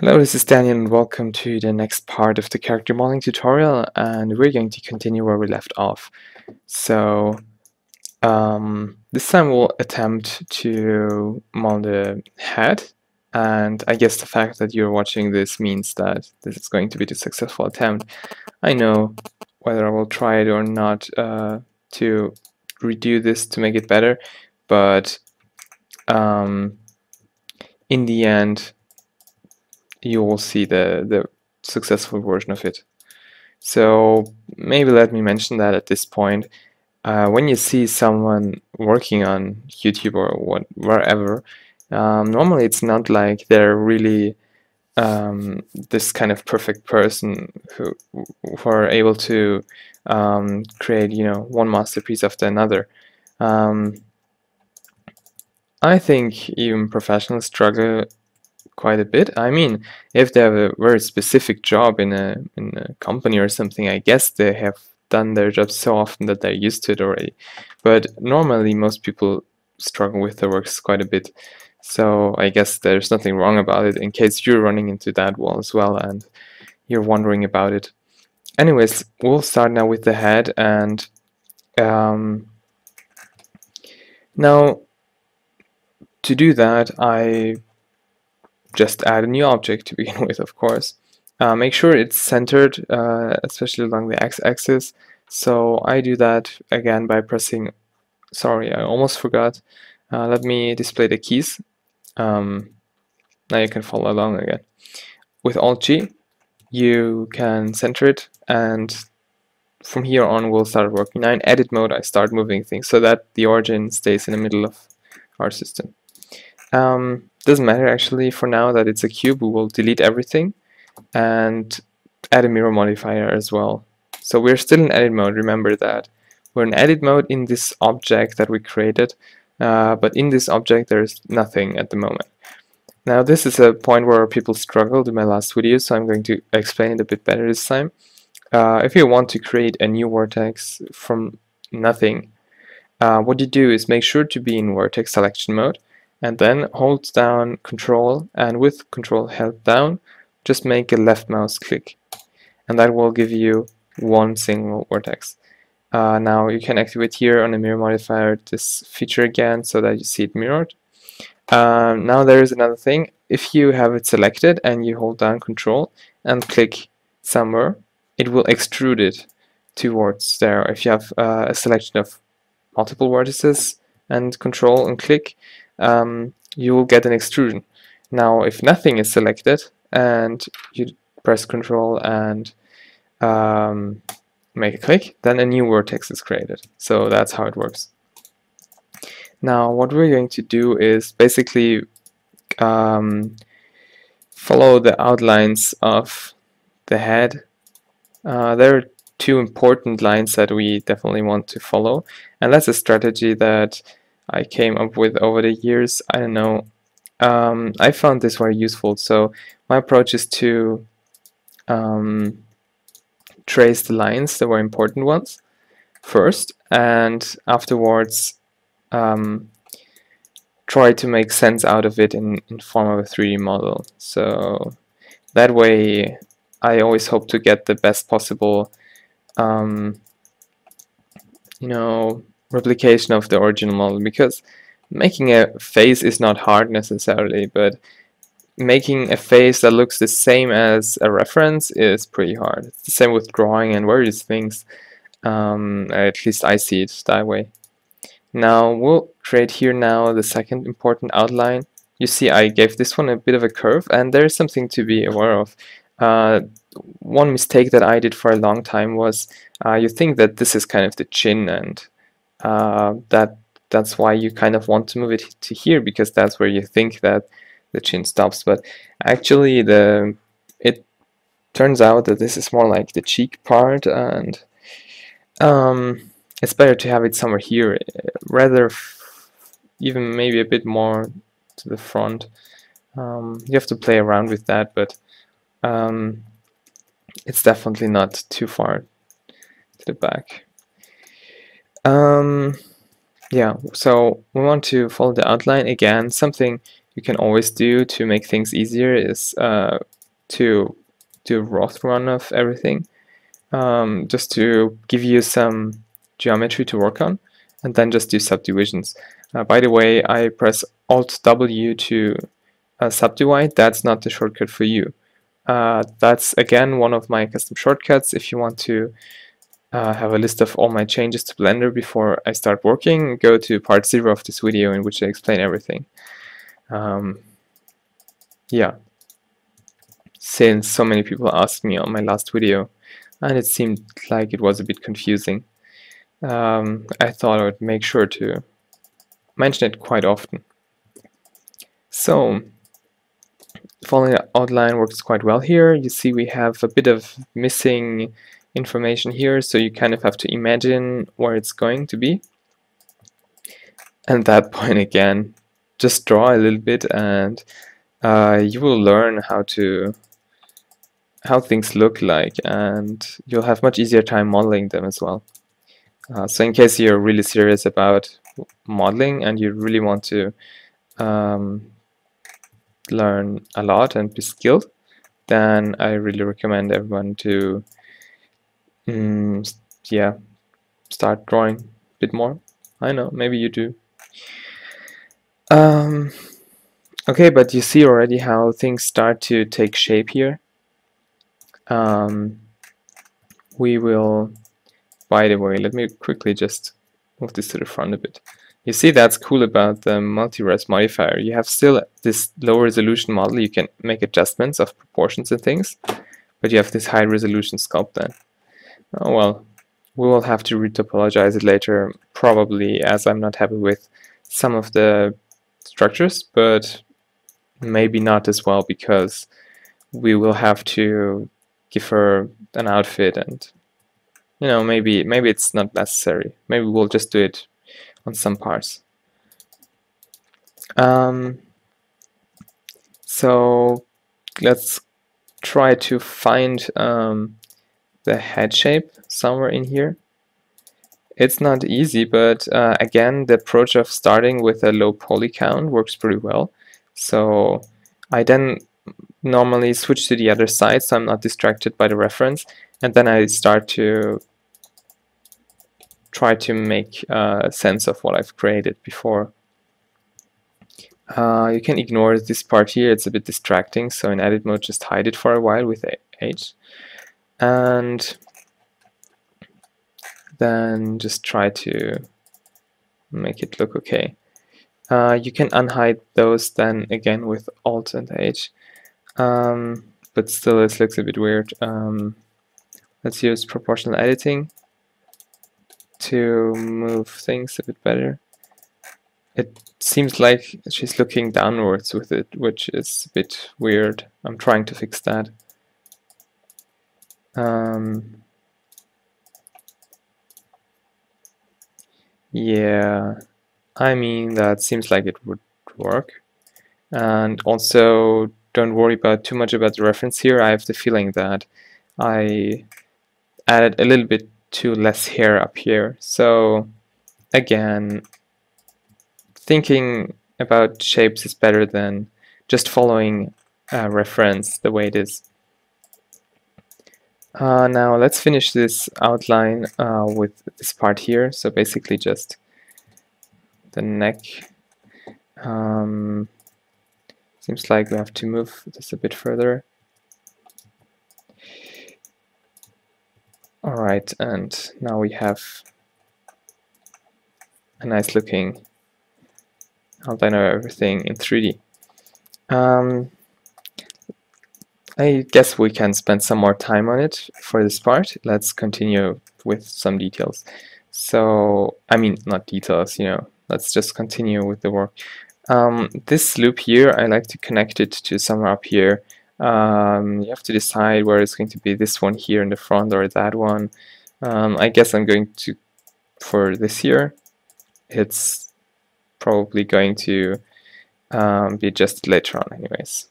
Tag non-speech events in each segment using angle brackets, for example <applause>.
Hello, this is Daniel and welcome to the next part of the character modeling tutorial and we're going to continue where we left off. So um, this time we'll attempt to model the head and I guess the fact that you're watching this means that this is going to be the successful attempt. I know whether I will try it or not uh, to redo this to make it better but um, in the end you will see the, the successful version of it. So maybe let me mention that at this point. Uh, when you see someone working on YouTube or what, wherever, um, normally it's not like they're really um, this kind of perfect person who, who are able to um, create, you know, one masterpiece after another. Um, I think even professionals struggle quite a bit. I mean, if they have a very specific job in a in a company or something, I guess they have done their job so often that they're used to it already. But normally, most people struggle with their works quite a bit. So I guess there's nothing wrong about it in case you're running into that wall as well and you're wondering about it. Anyways, we'll start now with the head and um, now to do that I just add a new object to begin <laughs> with, of course. Uh, make sure it's centered, uh, especially along the x-axis. So I do that again by pressing, sorry, I almost forgot. Uh, let me display the keys. Um, now you can follow along again. With Alt-G, you can center it and from here on we'll start working. Now in edit mode I start moving things so that the origin stays in the middle of our system. Um, doesn't matter actually for now that it's a cube, we will delete everything and add a mirror modifier as well. So we're still in edit mode, remember that. We're in edit mode in this object that we created, uh, but in this object there's nothing at the moment. Now this is a point where people struggled in my last video, so I'm going to explain it a bit better this time. Uh, if you want to create a new vertex from nothing, uh, what you do is make sure to be in vertex selection mode and then hold down control and with control held down just make a left mouse click and that will give you one single vertex. Uh, now you can activate here on the mirror modifier this feature again so that you see it mirrored. Um, now there is another thing. If you have it selected and you hold down control and click somewhere, it will extrude it towards there. If you have uh, a selection of multiple vertices and control and click, um, you will get an extrusion. Now if nothing is selected and you press control and um, make a click, then a new vertex is created. So that's how it works. Now what we're going to do is basically um, follow the outlines of the head. Uh, there are two important lines that we definitely want to follow and that's a strategy that I came up with over the years. I don't know. Um, I found this very useful. So my approach is to um, trace the lines, that were important ones, first, and afterwards um, try to make sense out of it in, in form of a 3D model. So that way I always hope to get the best possible um, you know, replication of the original model because making a face is not hard necessarily, but making a face that looks the same as a reference is pretty hard. It's the same with drawing and various things. Um, at least I see it that way. Now we'll create here now the second important outline. You see I gave this one a bit of a curve and there's something to be aware of. Uh, one mistake that I did for a long time was uh, you think that this is kind of the chin and uh, that that's why you kind of want to move it to here because that's where you think that the chin stops. But actually the it turns out that this is more like the cheek part and um, it's better to have it somewhere here rather even maybe a bit more to the front. Um, you have to play around with that but um, it's definitely not too far to the back um, yeah, so we want to follow the outline again. Something you can always do to make things easier is uh, to do a Roth run of everything, um, just to give you some geometry to work on, and then just do subdivisions. Uh, by the way, I press Alt W to uh, subdivide. That's not the shortcut for you. Uh, that's again one of my custom shortcuts. If you want to uh, have a list of all my changes to Blender before I start working, go to part zero of this video in which I explain everything. Um, yeah, since so many people asked me on my last video, and it seemed like it was a bit confusing, um, I thought I would make sure to mention it quite often. So, following outline works quite well here. You see we have a bit of missing information here, so you kind of have to imagine where it's going to be. And that <laughs> point again, just draw a little bit and uh, you will learn how to how things look like and you'll have much easier time modeling them as well. Uh, so in case you're really serious about modeling and you really want to um, learn a lot and be skilled, then I really recommend everyone to mm, yeah start drawing a bit more. I know, maybe you do. Um, okay, but you see already how things start to take shape here. Um, we will, by the way, let me quickly just move this to the front a bit. You see that's cool about the multi-res modifier. You have still this low resolution model, you can make adjustments of proportions and things, but you have this high resolution sculpt then. Oh well, we will have to retopologize it later, probably as I'm not happy with some of the structures, but maybe not as well because we will have to give her an outfit and you know maybe maybe it's not necessary. Maybe we'll just do it on some parts. Um, so let's try to find um, the head shape somewhere in here it's not easy, but uh, again, the approach of starting with a low poly count works pretty well. So I then normally switch to the other side so I'm not distracted by the reference, and then I start to try to make uh, sense of what I've created before. Uh, you can ignore this part here, it's a bit distracting, so in edit mode just hide it for a while with H. And then just try to make it look okay. Uh, you can unhide those then again with Alt and H, um, but still this looks a bit weird. Um, let's use proportional editing to move things a bit better. It seems like she's looking downwards with it, which is a bit weird. I'm trying to fix that. Um, Yeah, I mean, that seems like it would work. And also, don't worry about too much about the reference here. I have the feeling that I added a little bit too less hair up here. So again, thinking about shapes is better than just following a reference the way it is. Uh, now let's finish this outline uh, with this part here. So basically just the neck. Um, seems like we have to move this a bit further. Alright, and now we have a nice looking outline of everything in 3D. Um, I guess we can spend some more time on it for this part. Let's continue with some details. So, I mean, not details, you know, let's just continue with the work. Um, this loop here, I like to connect it to somewhere up here. Um, you have to decide where it's going to be this one here in the front or that one. Um, I guess I'm going to, for this here, it's probably going to um, be adjusted later on anyways.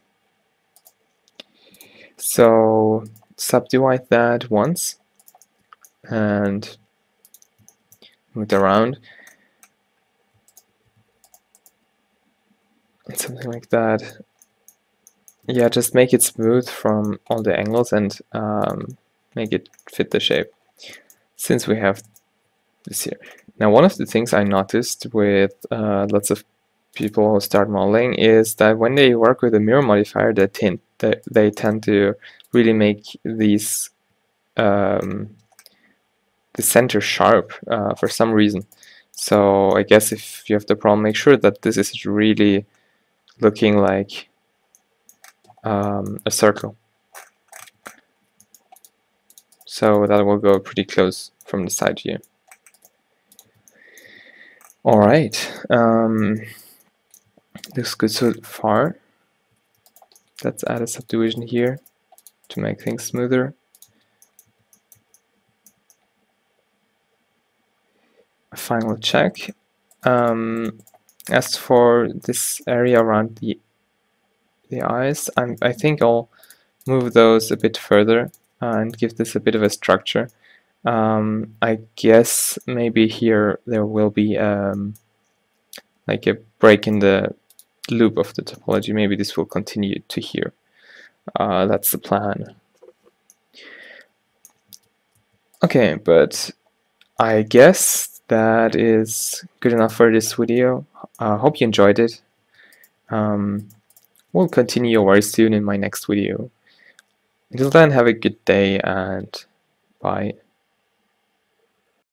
So subdivide that once and move it around. something like that. Yeah, just make it smooth from all the angles and um, make it fit the shape. Since we have this here. Now, one of the things I noticed with uh, lots of people who start modeling is that when they work with a mirror modifier, they tend, they, they tend to really make these um, the center sharp uh, for some reason. So I guess if you have the problem, make sure that this is really looking like um, a circle. So that will go pretty close from the side here. All right, um, looks good so far. Let's add a subdivision here to make things smoother. Final check. Um, as for this area around the the eyes, I'm, I think I'll move those a bit further and give this a bit of a structure. Um, I guess maybe here there will be um, like a break in the loop of the topology. Maybe this will continue to here. Uh, that's the plan. Okay, but I guess that is good enough for this video. I uh, hope you enjoyed it. Um, we'll continue very soon in my next video. Until then, have a good day and bye.